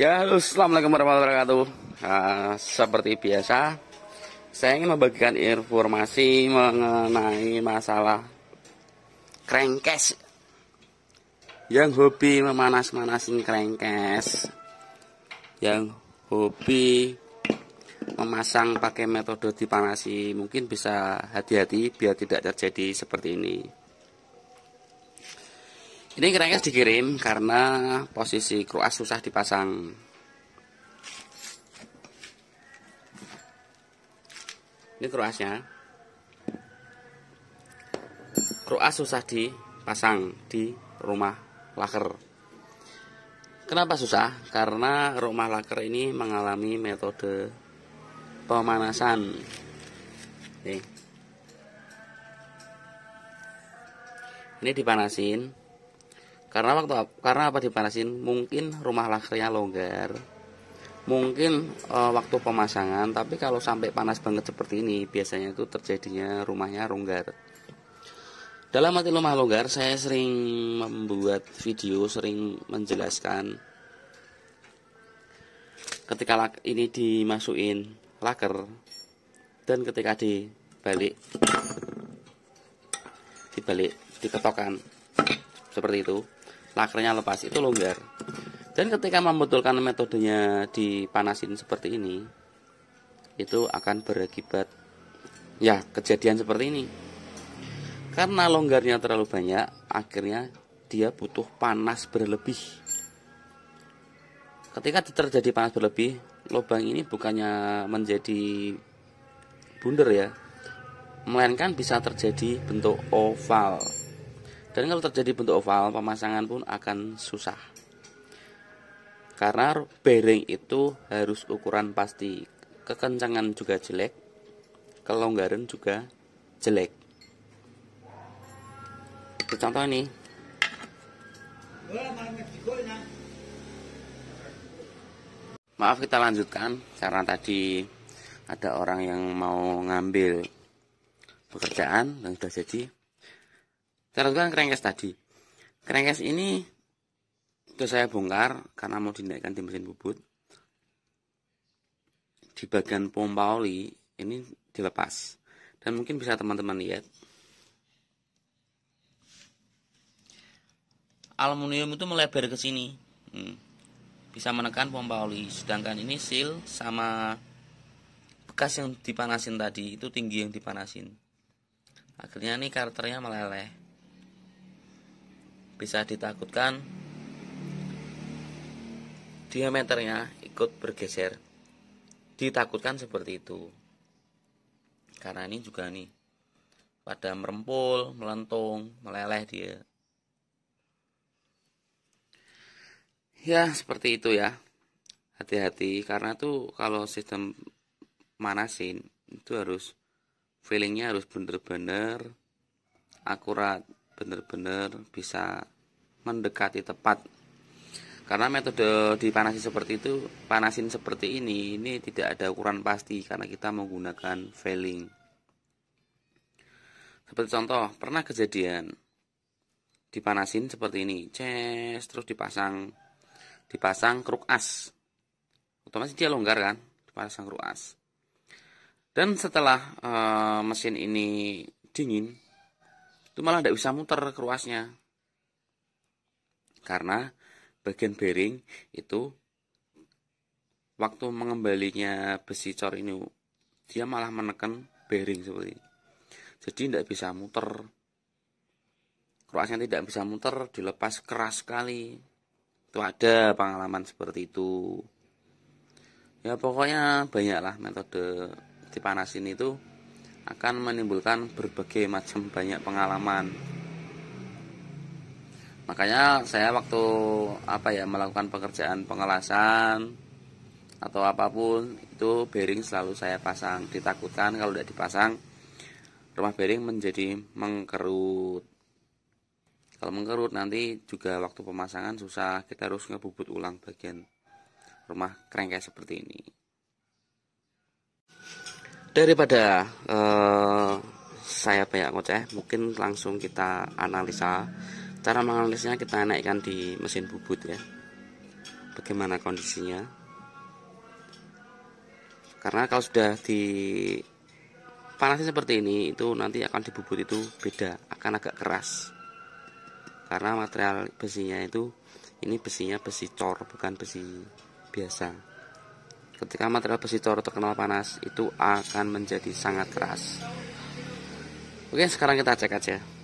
Ya, halo, assalamualaikum warahmatullahi wabarakatuh. Nah, seperti biasa, saya ingin membagikan informasi mengenai masalah krengkes yang hobi memanas-manasin krengkes, yang hobi memasang pakai metode dipanasi, mungkin bisa hati-hati biar tidak terjadi seperti ini. Ini kerangkes dikirim karena posisi kruas susah dipasang. Ini kruasnya. Kruas susah dipasang di rumah laker. Kenapa susah? Karena rumah laker ini mengalami metode pemanasan. Ini dipanasin karena waktu karena apa dipanasin? Mungkin rumah lakernya longgar. Mungkin e, waktu pemasangan tapi kalau sampai panas banget seperti ini biasanya itu terjadinya rumahnya longgar. Dalam arti rumah longgar saya sering membuat video sering menjelaskan ketika ini dimasukin laker dan ketika dibalik dibalik diketokan seperti itu lakernya lepas itu longgar. Dan ketika membetulkan metodenya dipanasin seperti ini itu akan berakibat ya kejadian seperti ini. Karena longgarnya terlalu banyak akhirnya dia butuh panas berlebih. Ketika terjadi panas berlebih lubang ini bukannya menjadi bundar ya melainkan bisa terjadi bentuk oval dan kalau terjadi bentuk oval, pemasangan pun akan susah. Karena bearing itu harus ukuran pasti. Kekencangan juga jelek, kelonggaran juga jelek. Itu contoh ini. Maaf kita lanjutkan karena tadi ada orang yang mau ngambil pekerjaan dan sudah jadi lakukan krengkes tadi. Krengkes ini itu saya bongkar karena mau dinaikkan di mesin bubut. Di bagian pompa oli ini dilepas. Dan mungkin bisa teman-teman lihat. Aluminium itu melebar ke sini. Hmm. Bisa menekan pompa oli. Sedangkan ini seal sama bekas yang dipanasin tadi itu tinggi yang dipanasin. Akhirnya ini karakternya meleleh bisa ditakutkan diameternya ikut bergeser. Ditakutkan seperti itu. Karena ini juga nih pada merempul melentung meleleh dia. Ya seperti itu ya. Hati-hati karena tuh kalau sistem manasin itu harus feelingnya harus bener-bener akurat benar-benar bisa mendekati tepat. Karena metode dipanasi seperti itu panasin seperti ini ini tidak ada ukuran pasti karena kita menggunakan failing seperti contoh pernah kejadian dipanasin seperti ini ces terus dipasang dipasang kruk as. Otomatis dia longgar kan dipasang kruk as. Dan setelah e, mesin ini dingin itu malah tidak bisa muter keruasnya karena bagian bearing itu waktu mengembalinya besi cor ini dia malah menekan bearing seperti ini. Jadi tidak bisa muter. Keruasnya tidak bisa muter dilepas keras sekali. Itu ada pengalaman seperti itu. Ya pokoknya banyaklah metode dipanasin itu akan menimbulkan berbagai macam banyak pengalaman. Makanya saya waktu apa ya melakukan pekerjaan pengelasan atau apa pun itu bearing selalu saya pasang. Ditakutkan kalau tidak dipasang rumah bearing menjadi mengkerut. Kalau mengkerut nanti juga waktu pemasangan susah, kita harus ngebubut ulang bagian rumah kerengkai seperti ini daripada uh, saya banyak ngoceh mungkin langsung kita analisa cara menganalisnya kita naikkan di mesin bubut ya. Bagaimana kondisinya? Karena kalau sudah di panasnya seperti ini itu nanti akan dibubut itu beda akan agak keras. Karena material besinya itu ini besinya besi cor bukan besi biasa ketika material besi terkenal panas itu akan menjadi sangat keras. Oke sekarang kita cek aja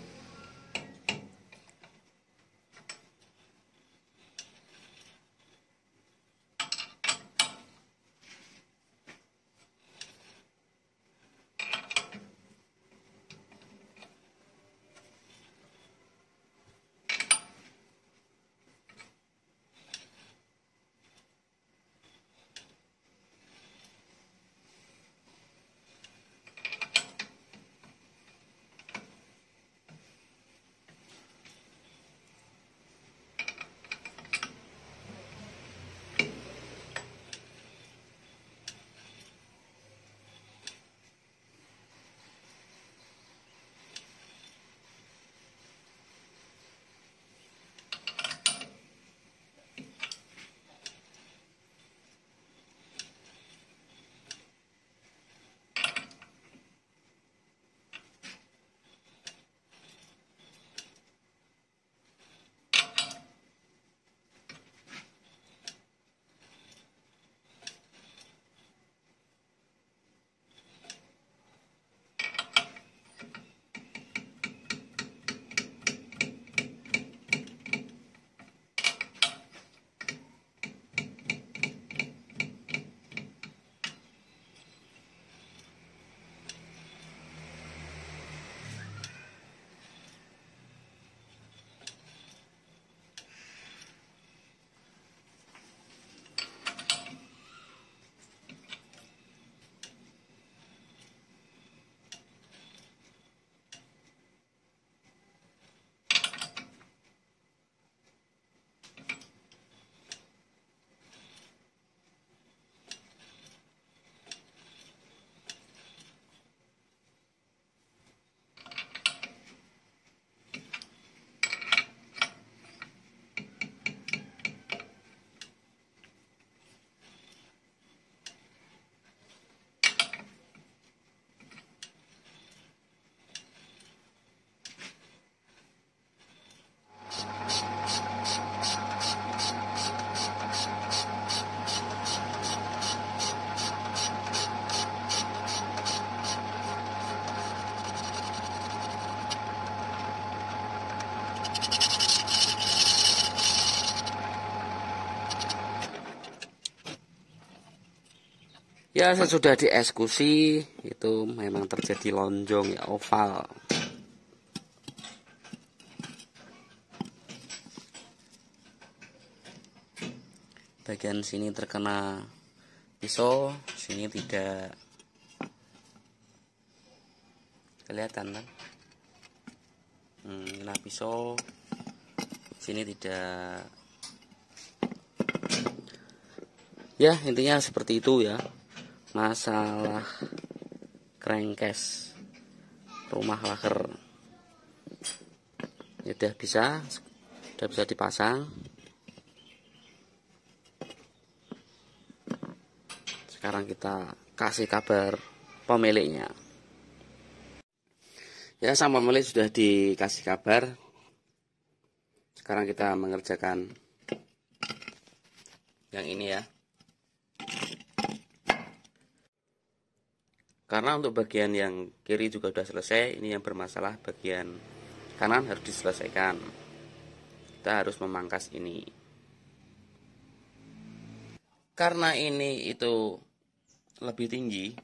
Ya sesudah dieksekusi itu memang terjadi lonjong ya oval. Bagian sini terkena pisau, sini tidak kelihatan kan? Hmm, kena pisau, sini tidak. Ya intinya seperti itu ya masalah krengkes rumah laker ya udah bisa. Udah bisa dipasang. Sekarang kita kasih kabar pemiliknya. Ya sang pemilik sudah dikasih kabar. Sekarang kita mengerjakan yang ini ya karena untuk bagian yang kiri juga sudah selesai ini yang bermasalah bagian kanan harus diselesaikan. Kita harus memangkas ini. Karena ini itu lebih tinggi.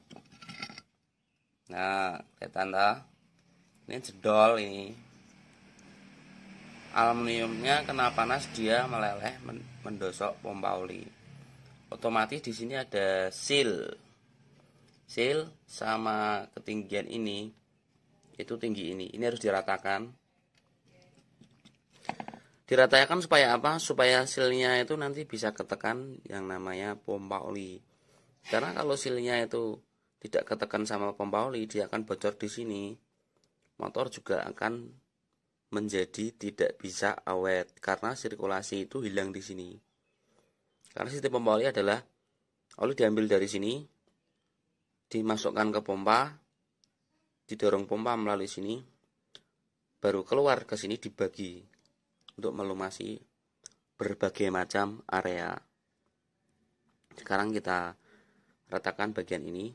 Nah kelihatan tak ini jedol ini. Aluminiumnya kena panas dia meleleh mendosok pompa oli. Otomatis di sini ada seal seal sama ketinggian ini itu tinggi ini. Ini harus diratakan. Diratakan supaya apa? Supaya silnya itu nanti bisa ketekan yang namanya pompa oli. Karena kalau silnya itu tidak ketekan sama pompa oli dia akan bocor di sini. Motor juga akan menjadi tidak bisa awet karena sirkulasi itu hilang di sini. Karena sistem pompa oli adalah oli diambil dari sini dimasukkan ke pompa didorong pompa melalui sini baru keluar ke sini dibagi untuk melumasi berbagai macam area. Sekarang kita ratakan bagian ini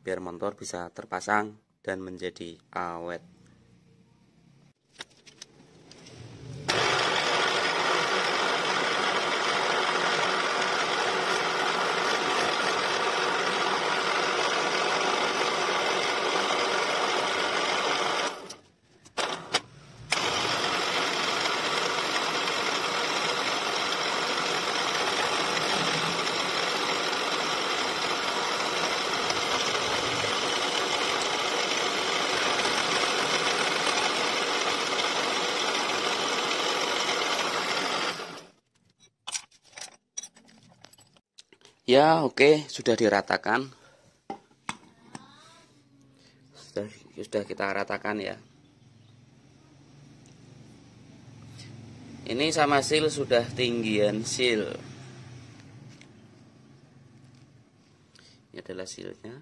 biar motor bisa terpasang dan menjadi awet Ya, oke, okay, sudah diratakan. Sudah, sudah kita ratakan ya. Ini sama seal sudah tinggian seal. Ini adalah sealnya.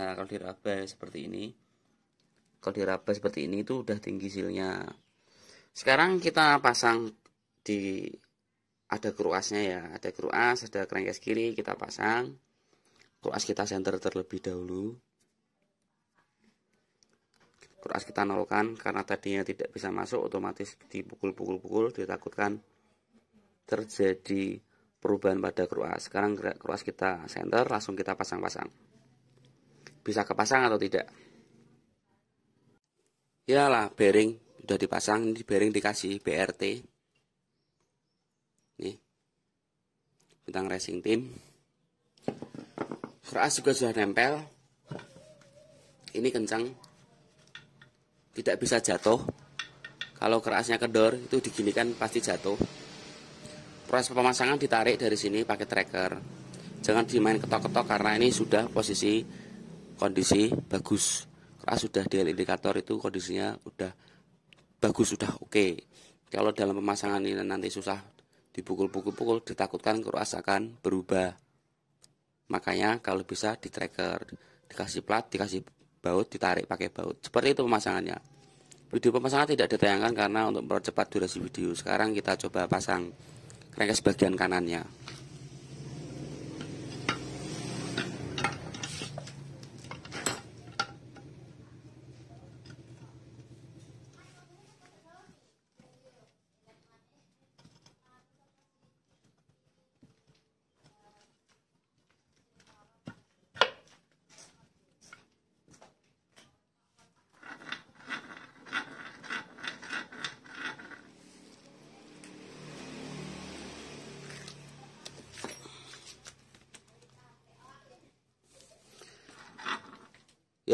Nah, kalau diraba seperti ini, kalau diraba seperti ini itu udah tinggi sealnya. Sekarang kita pasang di ada kruasnya ya ada kruas ada crankcase kiri kita pasang. Kruas kita center terlebih dahulu. Kruas kita nolkan karena tadinya tidak bisa masuk otomatis dipukul-pukul-pukul ditakutkan terjadi perubahan pada kruas sekarang kruas kita center langsung kita pasang-pasang. Bisa kepasang atau tidak? Ya lah bearing sudah dipasang ini bearing dikasih BRT nih bintang racing team. Keras juga sudah nempel. Ini kencang. Tidak bisa jatuh. Kalau kerasnya kedor itu diginikan pasti jatuh. Proses pemasangan ditarik dari sini pakai tracker. Jangan dimain ketok-ketok karena ini sudah posisi kondisi bagus. Keras sudah di indikator itu kondisinya udah bagus sudah oke. Okay. kalau dalam pemasangan ini nanti susah dipukul-pukul-pukul ditakutkan keruas akan berubah. Makanya kalau bisa di tracker dikasih plat dikasih baut ditarik pakai baut. Seperti itu pemasangannya. Video pemasangan tidak ditayangkan karena untuk mempercepat durasi video. Sekarang kita coba pasang crankcase bagian kanannya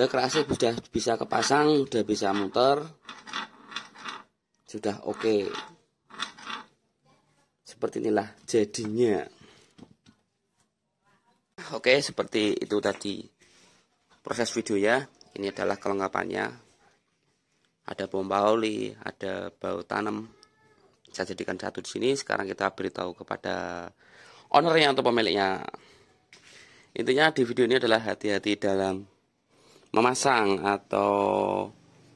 ya kerasnya sudah bisa kepasang sudah bisa muter. Sudah oke. Okay. seperti inilah jadinya. Oke okay, seperti itu tadi proses video ya. Ini adalah kelengkapannya. Ada pompa oli ada baut tanam. Saya jadikan satu di sini. Sekarang kita beritahu kepada ownernya atau pemiliknya. Intinya di video ini adalah hati-hati dalam memasang atau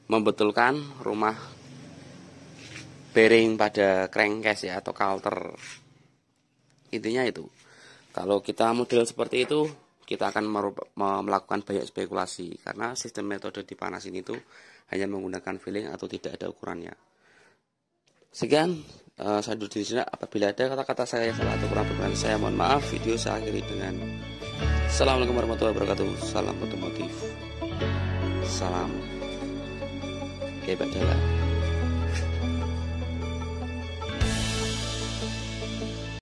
membetulkan rumah bearing pada crankcase ya atau coulter intinya itu. Kalau kita model seperti itu kita akan melakukan banyak spekulasi. Karena sistem metode dipanasin itu hanya menggunakan filling atau tidak ada ukurannya. Sekian uh, saya dulu di sini. Apabila ada kata-kata saya salah atau kurang berkenan saya mohon maaf. Video saya akhiri dengan Assalamualaikum warahmatullahi wabarakatuh. Salam otomotif salam. Hebat jalan